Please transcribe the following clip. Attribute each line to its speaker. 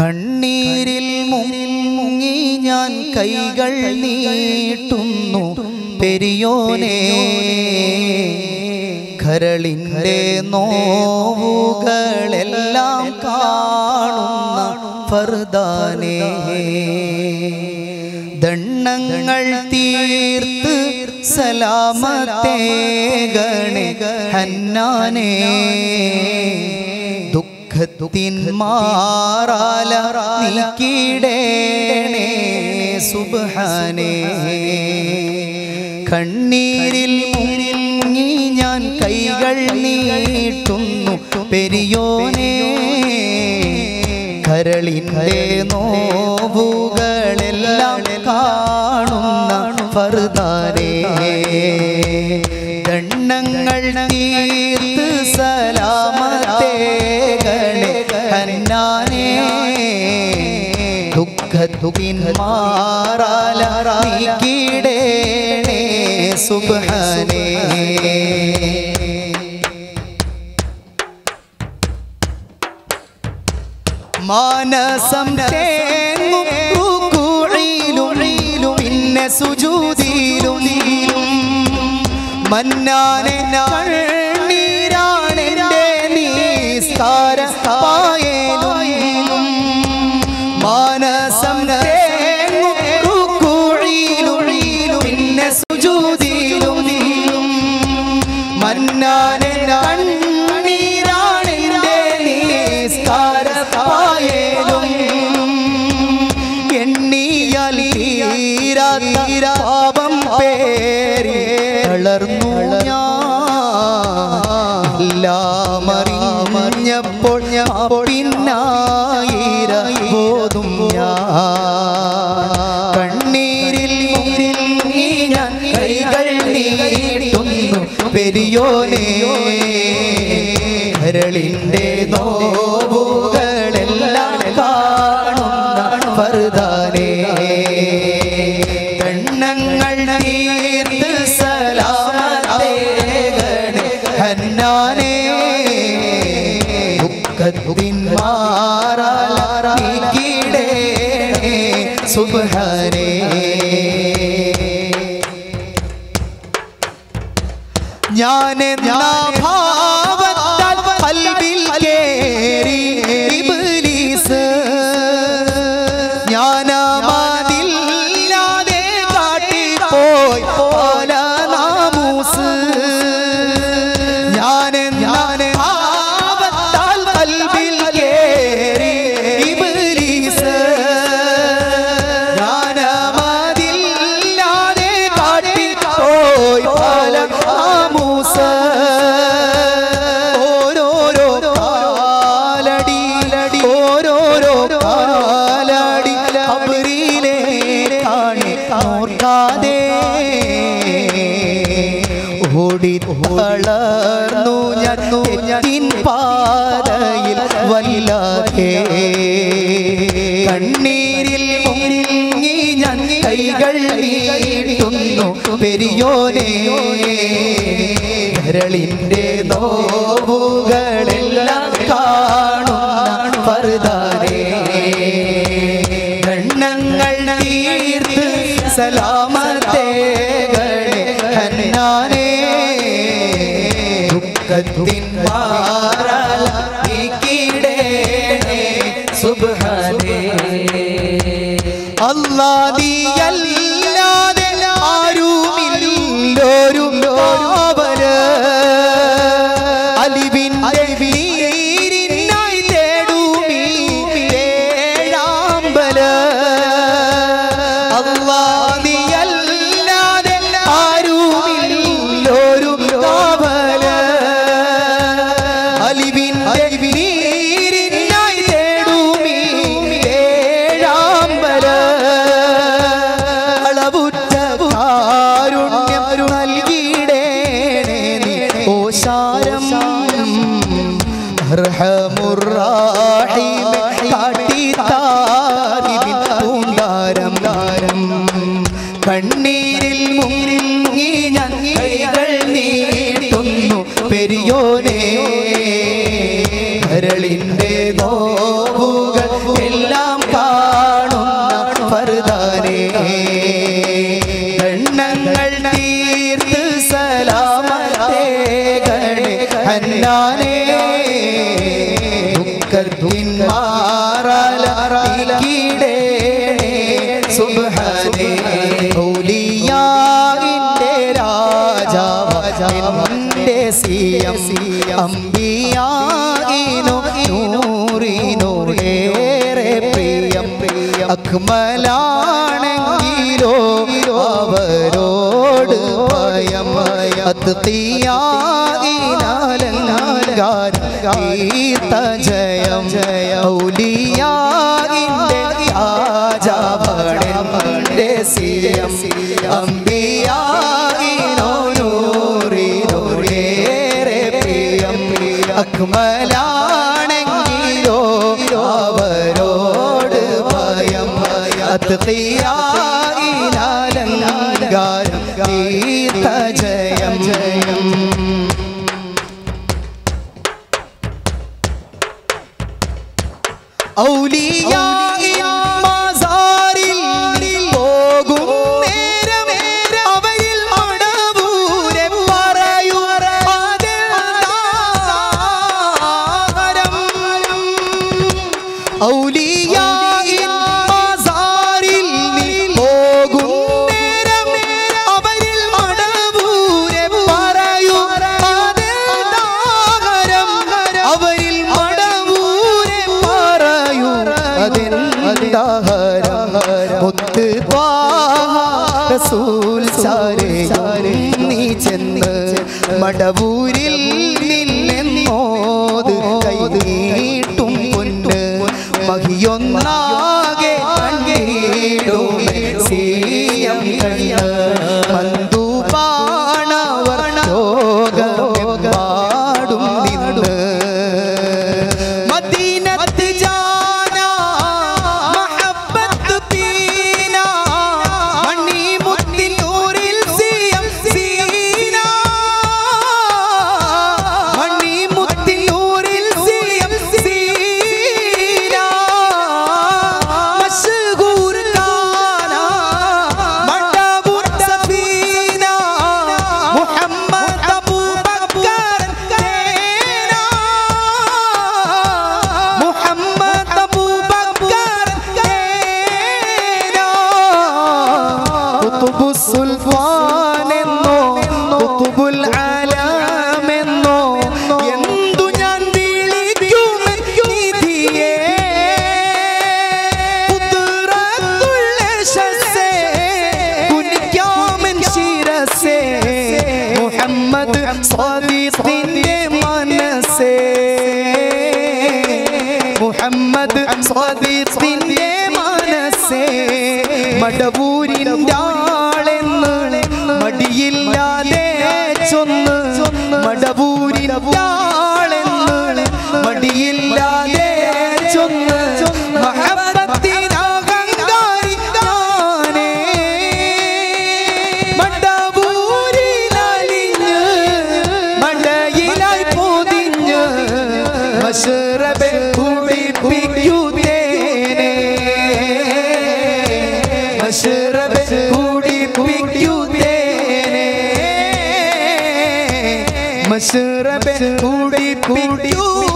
Speaker 1: കണ്ണീരിൽ മുങ്ങി ഞാൻ കൈകൾ നീട്ടുന്നു. പെരിയോനെ കരളിന്റെ നോവുകളെല്ലാം കാണുന്ന ഫർദാനേ. ദണ്ണങ്ങൾ തീർത്ത് സലാമത്തേകണേ ഹന്നാനേ. ദുഃഖത്തിൻ മാറാല നീക്കിടേണേ സുബ്ഹാനേ. കണ്ണീരിൽ മുങ്ങി ഞാൻ കൈകൾ നീട്ടുന്നു പെരിയോനെ. കരളിന്റെ നോവുകളെല്ലാം കാണുന്ന ഫർദാരേ ദണ്ണങ്ങൾ തീർത്ത് സലാമത്തേകളെ ഹന്നാനേ ദുഃഖത്തിൻ മാറാല മാനസം തേങ്ങും പിന്നെ സുജൂദിലും മന്നാനെ കണ്ണീരാണെന്റെ പിന്നായിര ബോധും കണ്ണീരിൽ ഞാൻ കൈകൾ നീട്ടുന്നു പെരിയോനെ. കരളിന്റെ നോവുകളെല്ലാം കാണുന്ന ഫർദാനേ ദുഃഖത്തിൻ മാറാറീക്കിടേണേ സുബ്ഹാനേ ഞാൻ ഭാവത്താൽ ഓടി വളർന്നു ഞാൻ ഞാൻ പാതയിൽ വല്ലാതെ. കണ്ണീരിൽ മുങ്ങി ഞാൻ കൈകൾ നീട്ടുന്നു പെരിയോനെ. കരളിന്റെ നോവുകളെല്ലാം கண்ணி രാജാവന്റെ സിയം അംബിയായിനു നൂറിനു ഏറെ പ്രിയം. പ്രിയം അക്മലാണെങ്കിലോ അവരോട് ഭയം. ജയം ഔലിയാഇന്റെ രാജാവടന്റെ സിയം. അംബിയായിനോ അക്മലാണെങ്കിലോ അവരോട് ഭയം. അത്യാലങ്കാരം ഔലിയായിൻ ഔലിയായിൻ മസാരിൽ പോകും. നേരം അവരിൽ മടവൂരെ പറയൂ. അതെന്താകരം അവരിൽ മടവൂരെ പറയൂ. അതെന്താഹരം മുത്ത് റസൂൽ സാരേ നീ ചെന്ന് മടവൂരിൽ നിന്നെന്നോത് കൈ മഹിയൊന്നാകെ കണ്ണീടും. മനസ്സേ മുഹമ്മദ് സ്വാദിഖിന്റെ മനസ്സേ മടവൂരിന്റെ ആളെന്ന് മടിയില്ലാതെ ചൊന്ന്. മടവൂരിന്റെ മഷറബെ കുടിപ്പിക്കൂതേനെ